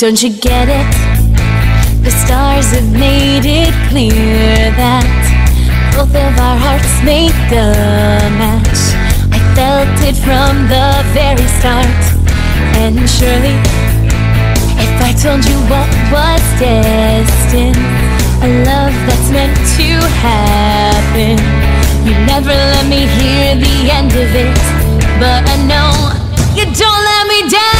Don't you get it? The stars have made it clear that both of our hearts made the match. I felt it from the very start, and surely, if I told you what was destined, a love that's meant to happen, you'd never let me hear the end of it. But I know you don't let me down